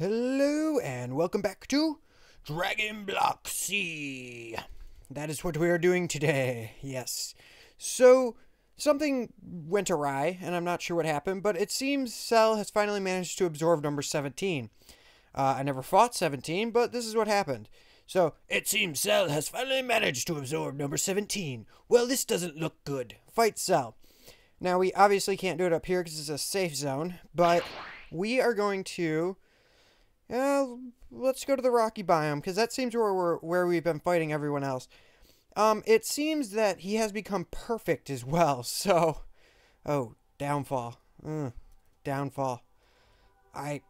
Hello and welcome back to Dragon Block C. That is what we are doing today. Yes. So something went awry, and I'm not sure what happened, but it seems Cell has finally managed to absorb number 17. Uh, I never fought 17, but this is what happened. So, it seems Cell has finally managed to absorb number 17. Well, this doesn't look good. Fight Cell. Now, we obviously can't do it up here because it's a safe zone, but we are going to. Uh, let's go to the rocky biome because that seems where we're where we've been fighting everyone else. Um, it seems that he has become perfect as well. So, oh, downfall, mm, downfall. I.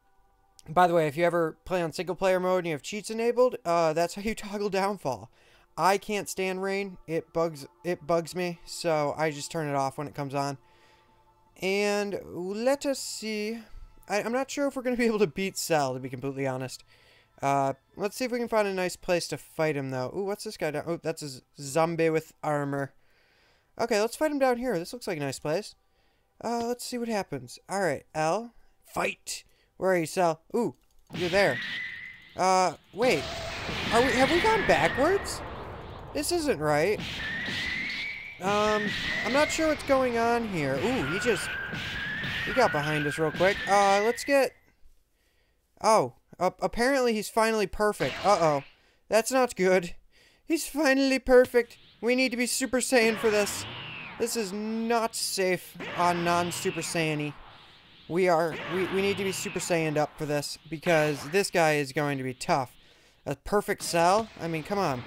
By the way, if you ever play on single player mode and you have cheats enabled, uh, that's how you toggle downfall. I can't stand rain. It bugs it bugs me, so I just turn it off when it comes on. And let us see. I, am not sure if we're going to be able to beat Cell, to be completely honest. Uh, let's see if we can find a nice place to fight him, though. Ooh, what's this guy down? Oh, that's a zombie with armor. Okay, let's fight him down here. This looks like a nice place. Uh, let's see what happens. Alright, L. Fight! Where are you, Cell? Ooh, you're there. Uh, wait. Are we, have we gone backwards? This isn't right. Um, I'm not sure what's going on here. Ooh, he just... He got behind us real quick. Uh, let's get... Oh, uh, apparently he's finally perfect. Uh-oh. That's not good. He's finally perfect. We need to be Super Saiyan for this. This is not safe on non-Super Saiyan-y. We are, we, we need to be Super Saiyan up for this because this guy is going to be tough. A perfect cell? I mean, come on.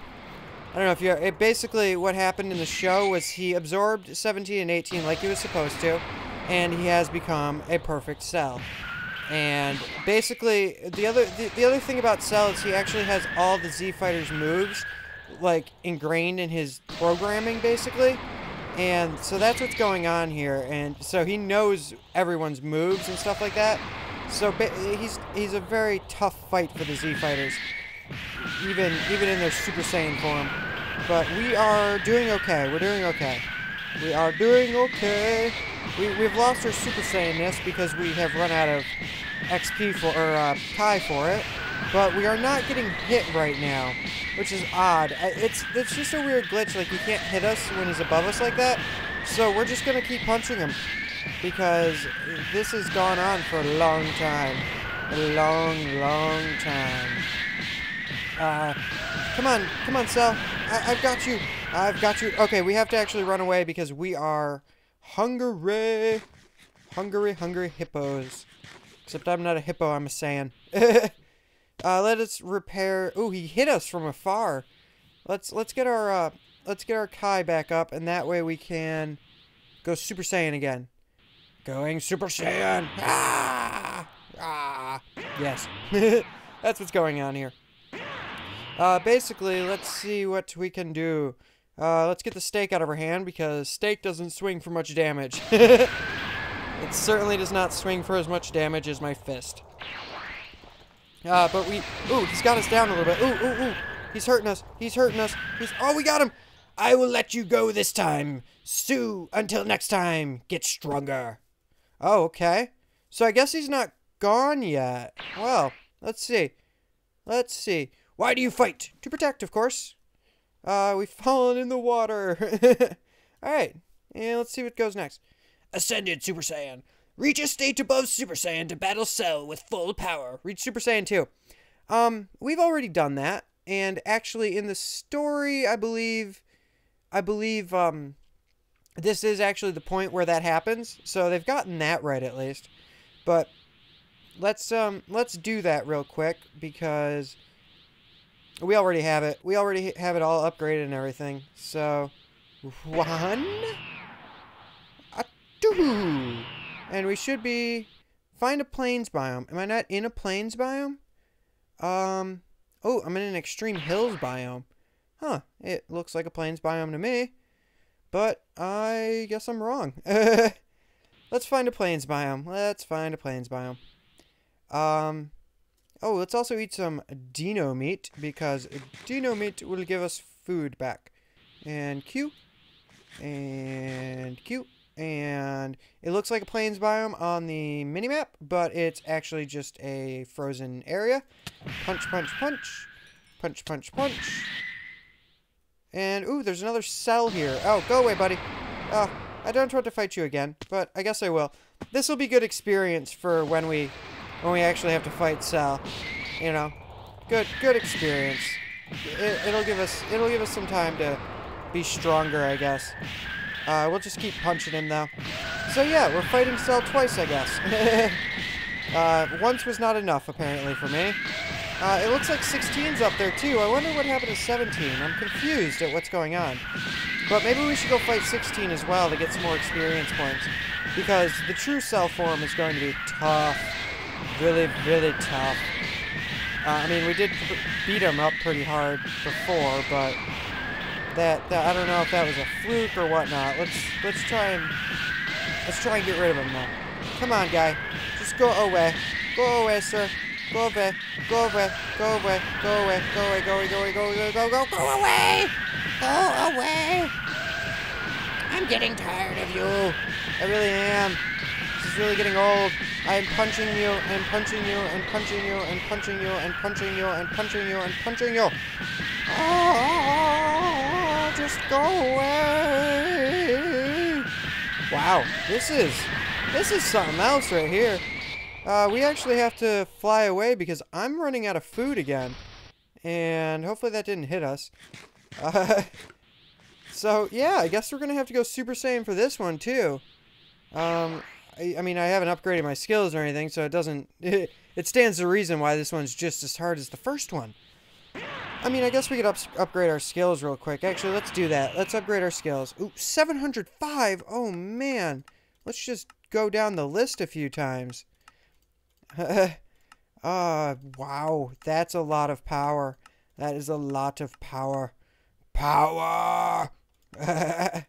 I don't know if you it basically what happened in the show was he absorbed 17 and 18 like he was supposed to and he has become a perfect cell. And basically the other the, the other thing about Cell is he actually has all the Z Fighters moves like ingrained in his programming basically. And so that's what's going on here and so he knows everyone's moves and stuff like that. So he's he's a very tough fight for the Z Fighters even even in their Super Saiyan form. But we are doing okay. We're doing okay. We are doing okay. We, we've lost our Super Saiyanness because we have run out of XP for, or uh, Kai for it. But we are not getting hit right now, which is odd. It's, it's just a weird glitch, like he can't hit us when he's above us like that. So we're just gonna keep punching him because this has gone on for a long time. A long, long time. Uh, come on, come on, Cell. I have got you. I've got you. Okay, we have to actually run away because we are hungry. Hungry, hungry hippos. Except I'm not a hippo, I'm a Saiyan. uh, let us repair. Ooh, he hit us from afar. Let's let's get our uh, let's get our Kai back up, and that way we can go Super Saiyan again. Going Super Saiyan. Ah! Ah! Yes. That's what's going on here. Uh, basically, let's see what we can do. Uh, let's get the stake out of her hand because stake doesn't swing for much damage. it certainly does not swing for as much damage as my fist. Uh, but we... Ooh, he's got us down a little bit. Ooh, ooh, ooh. He's hurting us. He's hurting us. He's... Oh, we got him! I will let you go this time. Sue, until next time, get stronger. Oh, okay. So I guess he's not gone yet. Well, let's see. Let's see. Why do you fight? To protect, of course. Uh, we've fallen in the water. Alright, and let's see what goes next. Ascended Super Saiyan. Reach a state above Super Saiyan to battle Cell with full power. Reach Super Saiyan 2. Um, we've already done that. And actually, in the story, I believe, I believe, um, this is actually the point where that happens. So they've gotten that right at least. But let's, um, let's do that real quick because we already have it. We already have it all upgraded and everything. So, one, a two, and we should be find a plains biome. Am I not in a plains biome? Um, oh, I'm in an extreme hills biome. Huh, it looks like a plains biome to me. But I guess I'm wrong. Let's find a plains biome. Let's find a plains biome. Um, Oh, let's also eat some dino meat because dino meat will give us food back. And Q. And Q. and it looks like a plains biome on the minimap, but it's actually just a frozen area. Punch, punch, punch. Punch, punch, punch. And, ooh, there's another cell here. Oh, go away, buddy. Oh, I don't want to fight you again, but I guess I will. This will be good experience for when we when we actually have to fight Cell. You know, good good experience. It, it'll give us it'll give us some time to be stronger, I guess. Uh, we'll just keep punching him though. So yeah, we're fighting Cell twice, I guess. uh, once was not enough apparently for me. Uh, it looks like 16's up there too. I wonder what happened to 17. I'm confused at what's going on. But maybe we should go fight 16 as well to get some more experience points. Because the true cell form is going to be tough. Really, really tough. Uh, I mean, we did beat him up pretty hard before, but that, that I don't know if that was a fluke or whatnot. Let's let's try and let's try and get rid of him now. Come on, guy. Just go away. Go away, sir. Go away. Go away. Go away. Go away. Go away. Go away. Go away. Go away. Go go go away. Go away. I'm getting tired of you. I really am. Is really getting old. I'm punching you and punching you and punching you and punching you and punching you and punching you and punching you. Oh, just go away. Wow, this is this is something else right here. Uh, we actually have to fly away because I'm running out of food again. And hopefully that didn't hit us. Uh, so, yeah, I guess we're going to have to go Super Saiyan for this one, too. Um, I, I, mean, I haven't upgraded my skills or anything, so it doesn't... It, it stands to reason why this one's just as hard as the first one. I mean, I guess we could up, upgrade our skills real quick. Actually, let's do that. Let's upgrade our skills. Ooh, 705! Oh, man. Let's just go down the list a few times. Ah, uh, wow. That's a lot of power. That is a lot of power. Power!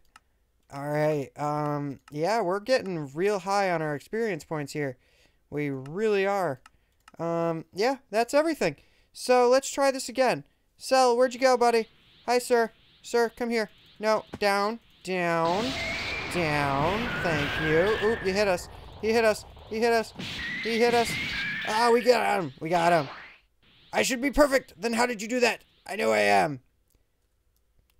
Um, yeah, we're getting real high on our experience points here. We really are. Um, yeah, that's everything. So, let's try this again. Cell, where'd you go, buddy? Hi, sir. Sir, come here. No, down, down, down. Thank you. Oop, you hit us. He hit us. He hit us. He hit us. Ah, we got him. We got him. I should be perfect. Then how did you do that? I know I am.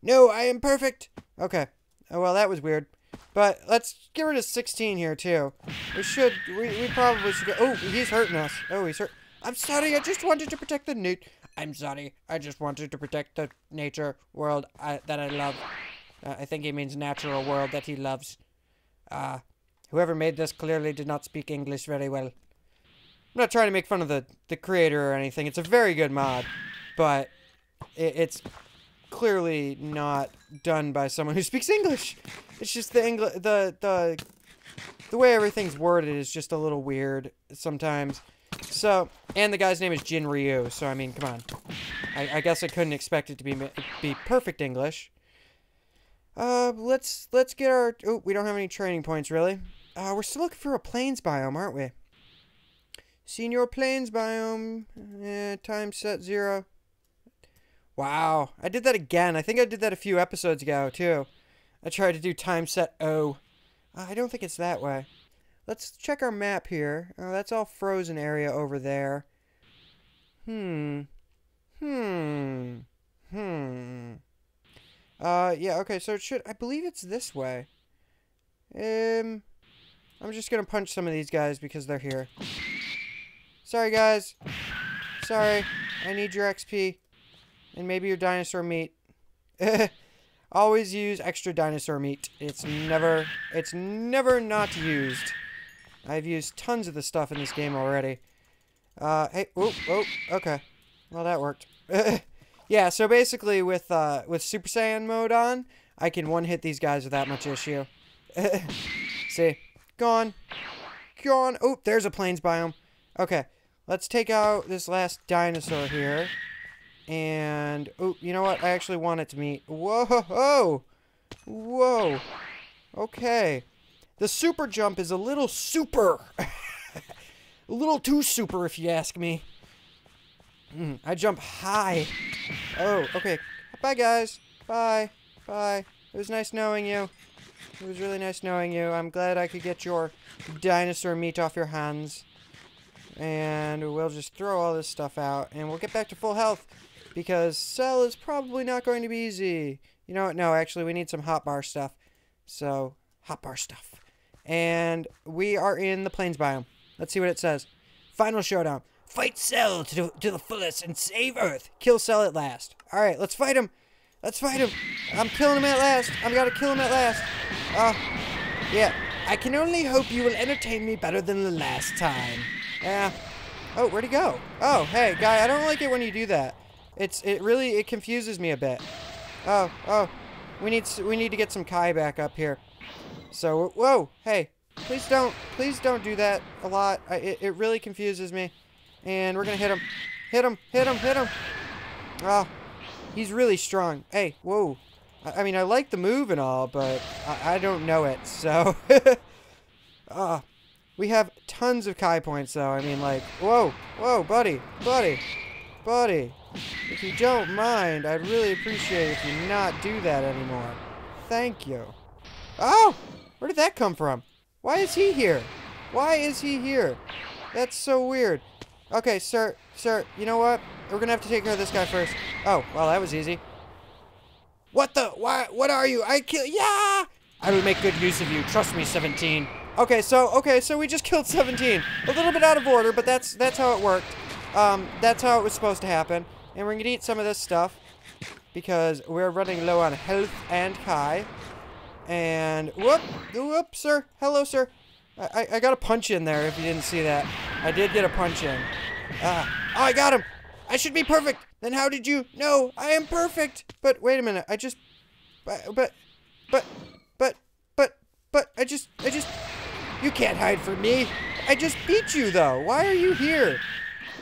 No, I am perfect. Okay. Oh, well, that was weird. But let's get rid of 16 here, too. We should, we, we probably should go. Oh, he's hurting us. Oh, he's hurt. I'm sorry, I just wanted to protect the newt. I'm sorry, I just wanted to protect the nature world I, that I love. Uh, I think he means natural world that he loves. Uh, Whoever made this clearly did not speak English very well. I'm not trying to make fun of the, the creator or anything. It's a very good mod, but it, it's clearly not done by someone who speaks English. It's just the English the the the way everything's worded is just a little weird sometimes. So, and the guy's name is JinRyuu. So I mean, come on. I, I guess I couldn't expect it to be be perfect English. Uh, let's let's get our. Oh, we don't have any training points really. Uh, we're still looking for a plains biome, aren't we? Senior plains biome. Eh, time set zero. Wow. I did that again. I think I did that a few episodes ago, too. I tried to do time set O. Uh, I don't think it's that way. Let's check our map here. Oh, that's all frozen area over there. Hmm. Hmm. Hmm. Uh, yeah, okay, so it should... I believe it's this way. Um... I'm just gonna punch some of these guys because they're here. Sorry, guys. Sorry. I need your XP. And maybe your dinosaur meat. Always use extra dinosaur meat. It's never, it's never not used. I've used tons of the stuff in this game already. Uh, hey, oh, oh, okay. Well, that worked. yeah, so basically with, uh, with Super Saiyan mode on, I can one-hit these guys without much issue. See? Gone. Gone. Oh, there's a plains biome. Okay. Let's take out this last dinosaur here. And, oh, you know what? I actually want it to meet. Whoa! Whoa! Whoa! Okay. The super jump is a little super. a little too super, if you ask me. Mm, I jump high. Oh, okay. Bye, guys. Bye. Bye. It was nice knowing you. It was really nice knowing you. I'm glad I could get your dinosaur meat off your hands. And we'll just throw all this stuff out, and we'll get back to full health, because Cell is probably not going to be easy. You know what? No, actually, we need some hotbar stuff. So, hotbar stuff. And we are in the plains biome. Let's see what it says. Final showdown. Fight Cell to, to the fullest and save Earth. Kill Cell at last. Alright, let's fight him. Let's fight him. I'm killing him at last. I'm gonna kill him at last. Uh, yeah. I can only hope you will entertain me better than the last time. Yeah. Oh, where'd he go? Oh, hey, guy, I don't like it when you do that. It's, it really, it confuses me a bit. Oh, oh. We need, we need to get some Kai back up here. So, whoa, hey, please don't, please don't do that a lot. I, it, it really confuses me. And we're gonna hit him. Hit him, hit him, hit him. Oh, he's really strong. Hey, whoa. I, I mean, I like the move and all, but I, I don't know it, so. uh, we have tons of Kai points, though. I mean, like, whoa, whoa, buddy, buddy, buddy. If you don't mind, I'd really appreciate if you not do that anymore. Thank you. Oh! Where did that come from? Why is he here? Why is he here? That's so weird. Okay, sir, sir, you know what? We're gonna have to take care of this guy first. Oh, well, that was easy. What the? Why? What are you? I kill. Yeah! I would make good use of you. Trust me, 17. Okay, so okay, so we just killed 17. A little bit out of order, but that's that's how it worked. Um, that's how it was supposed to happen. And we're gonna eat some of this stuff because we're running low on health and Kai. And whoop, whoop, sir. Hello, sir. I, I I got a punch in there if you didn't see that. I did get a punch in. Uh, oh, I got him. I should be perfect. Then how did you? No, I am perfect. But wait a minute. I just, but, but, but, but, but, but, I just, I just, you can't hide from me. I just beat you though. Why are you here?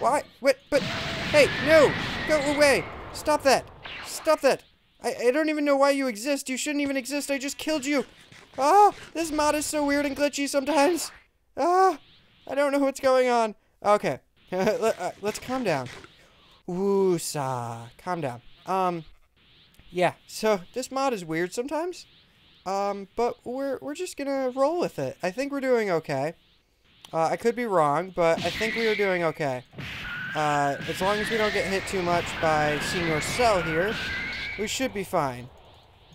Why? What? But, hey, no, go away. Stop that. Stop that. I, I don't even know why you exist. You shouldn't even exist. I just killed you. Oh, this mod is so weird and glitchy sometimes. Ah, I don't know what's going on. Okay, Let, uh, let's calm down. Woosa, calm down. Um, yeah. So this mod is weird sometimes. Um, but we're we're just gonna roll with it. I think we're doing okay. Uh, I could be wrong, but I think we are doing okay. Uh, as long as we don't get hit too much by Senior Cell here, we should be fine.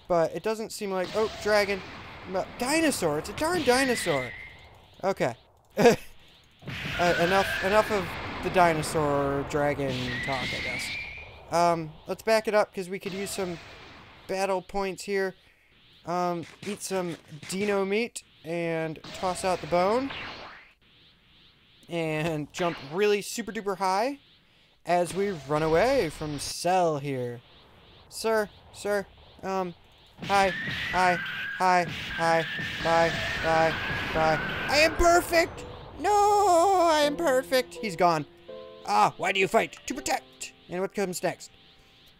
But it doesn't seem like... Oh, dragon. Dinosaur. It's a darn dinosaur. Okay. uh, enough, enough of the dinosaur dragon talk, I guess. Um, let's back it up because we could use some battle points here. Um, eat some dino meat and toss out the bone. And jump really super duper high as we run away from Cell here. Sir, sir, um, Hi, hi, hi, hi, bye, bye, bye. I am perfect! No, I am perfect. He's gone. Ah, why do you fight? To protect. And what comes next?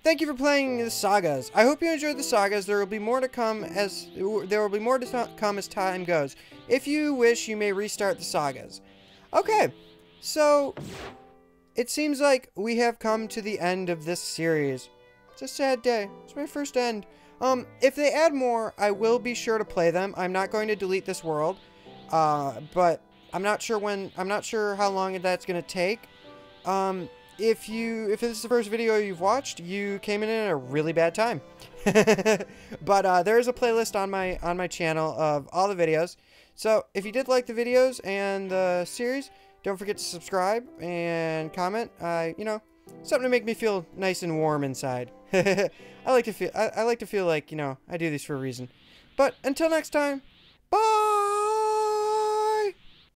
Thank you for playing the sagas. I hope you enjoyed the sagas. There will be more to come as there will be more to come as time goes. If you wish, you may restart the sagas. Okay, so it seems like we have come to the end of this series. It's a sad day. It's my first end. Um, if they add more, I will be sure to play them. I'm not going to delete this world. Uh, but I'm not sure when, I'm not sure how long that's going to take. Um, if you, if this is the first video you've watched, you came in at a really bad time. but, uh, there's a playlist on my, on my channel of all the videos. So, if you did like the videos and the series, don't forget to subscribe and comment. Uh, you know, something to make me feel nice and warm inside. I like to feel I, I like to feel like, you know, I do this for a reason. But until next time, bye!